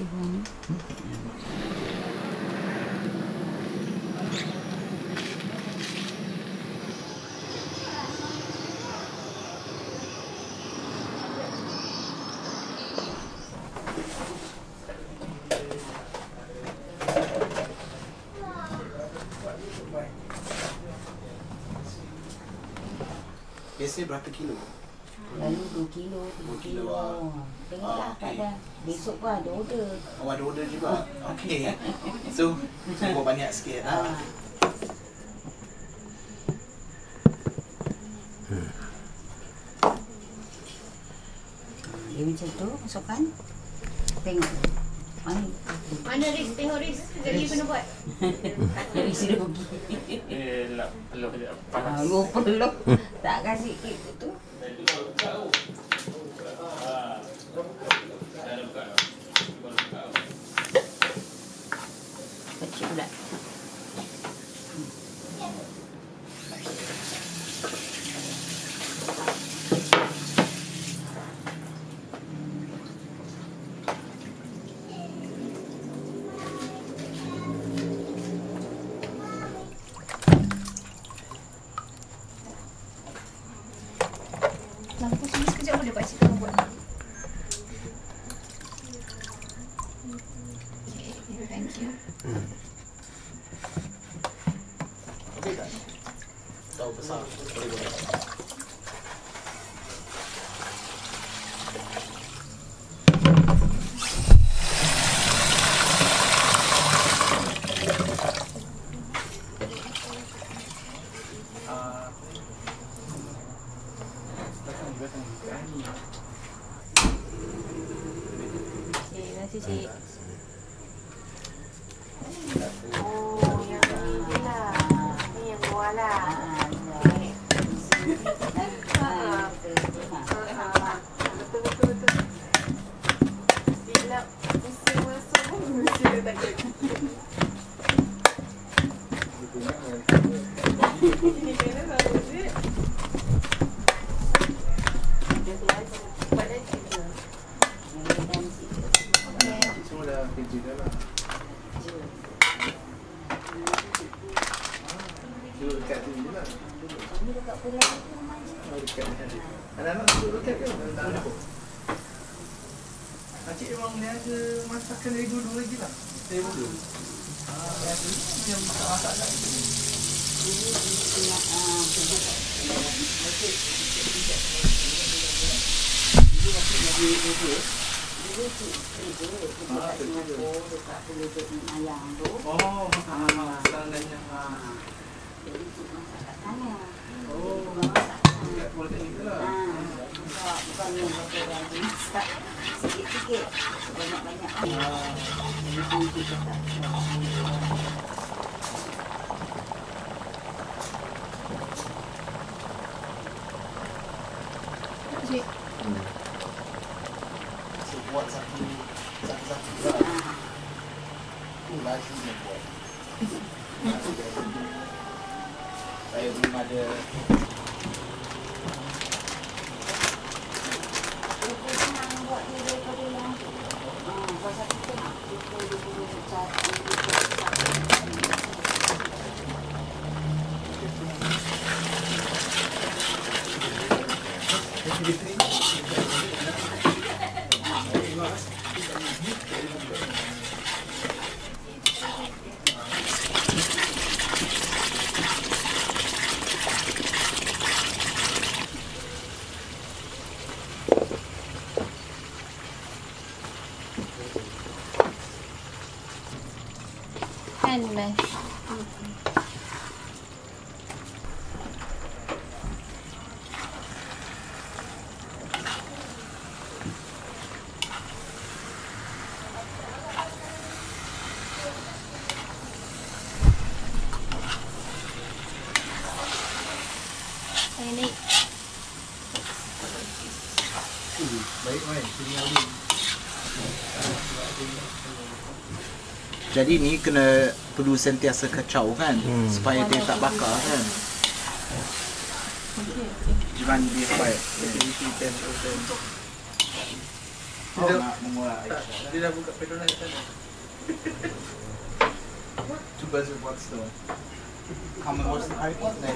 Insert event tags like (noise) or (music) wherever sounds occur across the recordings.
이번 응? Biasanya berapa kilo? Lalu 2 kilo, 3 Dua kilo, kilo. ah. Tengoklah Ah, okey. ada. Besok pun ada order. Oh ada order juga? Okey (laughs) So, cuba banyak sikit Ah. lah Dia macam tu, masukkan. Tengok. Mana? Riz? Tengok Riz. Jadi kena buat. Dari sini pergi. Eh, nak peluk je panas. Lu peluk. Tak kasih kek tu. Kecil pula. Lampu sini sekejap boleh Pak Cik tolong buat. Okay, thank you. Okey tak? Yeah. Anak-anak duduk dekat ke? Tak ada pun. Pakcik memang dia ada masakan dari dulu lagi lah. Dari dulu. Ah, yang dulu yang masak kat sini. Dulu masih lagi kerja. Ah, kerja. ayam tu. Oh, ah, sekarang dah yang ah. Jadi cik masak kat sana. Oh, Masak kat sana. dekat politeknik tu lah. Ah, bukan bukan yang betul yang dimasak sikit-sikit kan. Ah, Jadi kita tak Cik. so buat satu satu-satu lah. Tu lagi yang buat. Saya belum ada Hand mash. Saya naik. baik main. Sini lagi. Jadi ni kena perlu sentiasa kacau kan Hmm. supaya dia tak bakar kan. Jangan dia baik. Oh, nak. Dia dah buka kat sana. Cuba saya buat tu. Kamu harus air ni.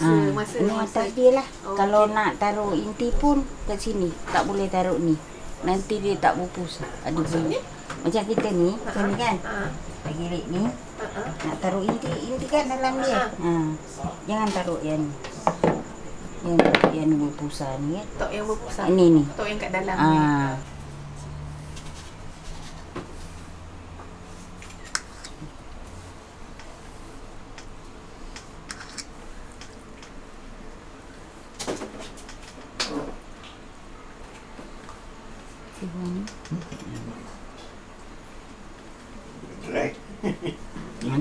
Masa, Ah, masa, masa. atas dia lah. Oh, Kalau nak taruh inti pun kat sini. Tak boleh taruh ni. Nanti dia tak bupus. Ada bunyi. Macam kita ni, macam ni kan. Lagi red ni. ah. Nak taruh inti, inti kan dalam dia. Ha. Jangan taruh yang ni. Yang, yang bupusan ni kan. Tok yang berpusat. Ini ni. Tok yang kat dalam ni.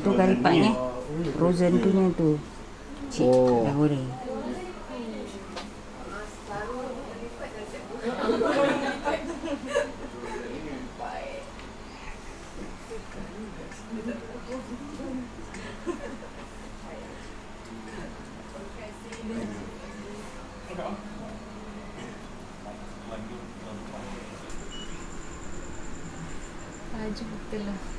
Ah. Tu karipaknya. Frozen punya tu. Cik, Oh. dah goreng. Baju betul lah.